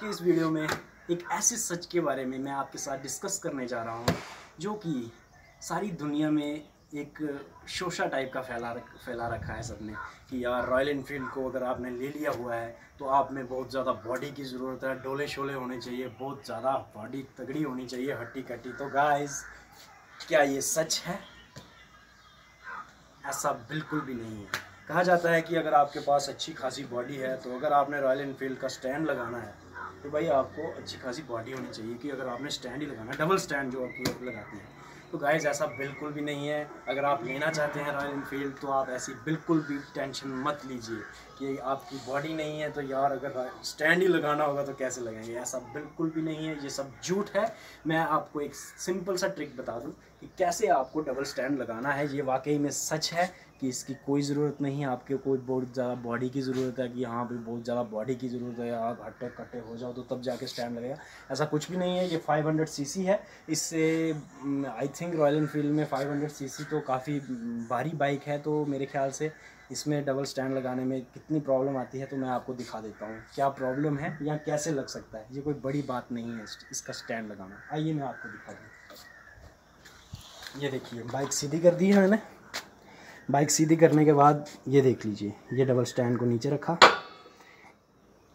कि इस वीडियो में एक ऐसे सच के बारे में मैं आपके साथ डिस्कस करने जा रहा हूँ, जो कि सारी दुनिया में एक शोशा टाइप का फैला रख, फैला रखा है सबने, कि यार रॉयल इनफील्ड को अगर आपने ले लिया हुआ है तो आप में बहुत ज़्यादा बॉडी की ज़रूरत है डोले शोले होने चाहिए, बहुत ज़्यादा बॉडी तगड़ी होनी चाहिए हट्टी कट्टी तो गाइस क्या ये सच है? ऐसा बिल्कुल भी नहीं है। कहा जाता है कि अगर आपके पास अच्छी खासी बॉडी है तो अगर आपने रॉयल इनफील्ड का स्टैंड लगाना है तो भाई आपको अच्छी खासी बॉडी होनी चाहिए कि अगर आपने स्टैंड ही लगाना डबल स्टैंड जो आपकी लोग लगाते हैं। तो गाइज़ ऐसा बिल्कुल भी नहीं है। अगर आप लेना चाहते हैं रॉयल इनफील्ड तो आप ऐसी बिल्कुल भी टेंशन मत लीजिए कि आपकी बॉडी नहीं है तो यार अगर स्टैंड ही लगाना होगा तो कैसे लगाएँगे? ऐसा बिल्कुल भी नहीं है। ये सब झूठ है। मैं आपको एक सिंपल सा ट्रिक बता दूँ कि कैसे आपको डबल स्टैंड लगाना है। ये वाकई में सच है कि इसकी कोई ज़रूरत नहीं है। आपके कोई बहुत ज़्यादा बॉडी की ज़रूरत है कि हाँ भाई, बहुत ज़्यादा बॉडी की ज़रूरत है। आप हट्टे कट्टे हो जाओ तो तब जाके स्टैंड लगेगा। ऐसा कुछ भी नहीं है। ये 500 सीसी है। इससे आई थिंक रॉयल इनफील्ड में 500 सीसी तो काफ़ी भारी बाइक है तो मेरे ख्याल से इसमें डबल स्टैंड लगाने में कितनी प्रॉब्लम आती है तो मैं आपको दिखा देता हूँ। क्या प्रॉब्लम है या कैसे लग सकता है? ये कोई बड़ी बात नहीं है इसका स्टैंड लगाना। आइए मैं आपको दिखा दूँ। ये देखिए बाइक सीधी कर दी है मैंने। बाइक सीधी करने के बाद ये देख लीजिए, ये डबल स्टैंड को नीचे रखा।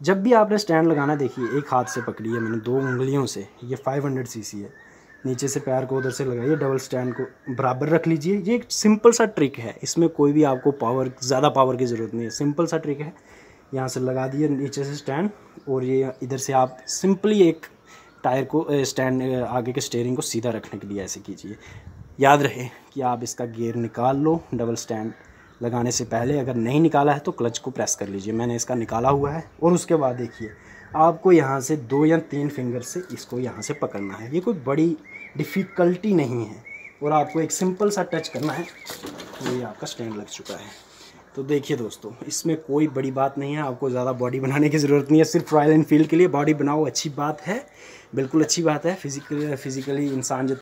जब भी आपने स्टैंड लगाना, देखिए, एक हाथ से पकड़ी है मैंने, दो उंगलियों से, ये 500 सीसी है। नीचे से पैर को उधर से लगाइए डबल स्टैंड को बराबर रख लीजिए। ये एक सिंपल सा ट्रिक है। इसमें कोई भी आपको पावर ज़्यादा पावर की ज़रूरत नहीं है। सिंपल सा ट्रिक है। यहाँ से लगा दिए नीचे से स्टैंड और ये इधर से आप सिंपली एक टायर को स्टैंड आगे के स्टेयरिंग को सीधा रखने के लिए ऐसे कीजिए। याद रहे कि आप इसका गेयर निकाल लो डबल स्टैंड लगाने से पहले। अगर नहीं निकाला है तो क्लच को प्रेस कर लीजिए। मैंने इसका निकाला हुआ है और उसके बाद देखिए, आपको यहाँ से दो या तीन फिंगर से इसको यहाँ से पकड़ना है। ये कोई बड़ी डिफ़िकल्टी नहीं है। और आपको एक सिंपल सा टच करना है तो ये आपका स्टैंड लग चुका है। तो देखिए दोस्तों, इसमें कोई बड़ी बात नहीं है, आपको ज़्यादा बॉडी बनाने की ज़रूरत नहीं है, सिर्फ़ रॉयल एनफील्ड के लिए बॉडी बनाओ, अच्छी बात है, बिल्कुल अच्छी बात है, फिजिकली फिजिकली इंसान जो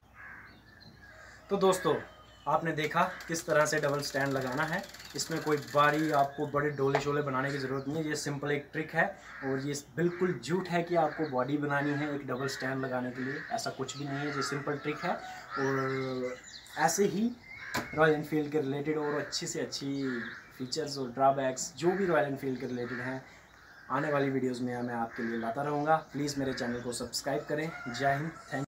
तो दोस्तों आपने देखा किस तरह से डबल स्टैंड लगाना है। इसमें कोई बारी आपको बड़े डोले शोले बनाने की ज़रूरत नहीं है। ये सिंपल एक ट्रिक है और ये बिल्कुल झूठ है कि आपको बॉडी बनानी है एक डबल स्टैंड लगाने के लिए। ऐसा कुछ भी नहीं है, ये सिंपल ट्रिक है और ऐसे ही रॉयल इनफील्ड के रिलेटेड और अच्छी से अच्छी फीचर्स और ड्राबैक्स जो भी रॉयल इनफील्ड के रिलेटेड हैं, आने वाली वीडियोज़ में मैं आपके लिए लाता रहूँगा। प्लीज़ मेरे चैनल को सब्सक्राइब करें। जय हिंद थैंक